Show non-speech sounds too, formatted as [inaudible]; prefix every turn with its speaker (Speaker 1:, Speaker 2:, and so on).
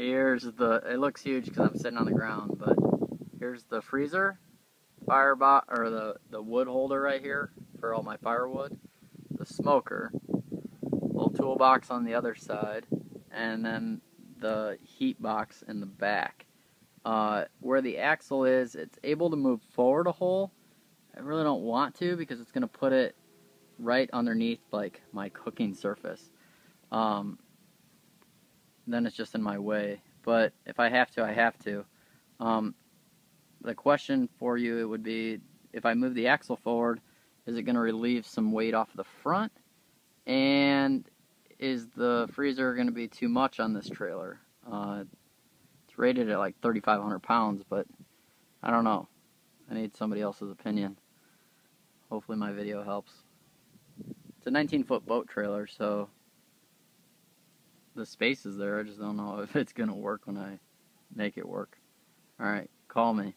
Speaker 1: Here's the, it looks huge because I'm sitting on the ground, but here's the freezer, fire bot, or the, the wood holder right here for all my firewood, the smoker, little toolbox on the other side, and then the heat box in the back. Uh, where the axle is, it's able to move forward a hole. I really don't want to because it's going to put it right underneath like my cooking surface. Um, then it's just in my way. But if I have to, I have to. Um, the question for you it would be if I move the axle forward, is it going to relieve some weight off the front? And is the freezer going to be too much on this trailer? Uh, it's rated at like 3,500 pounds, but I don't know. I need somebody else's opinion. Hopefully my video helps. It's a 19 foot boat trailer, so the space is there. I just don't know [laughs] if it's going to work when I make it work. Alright, call me.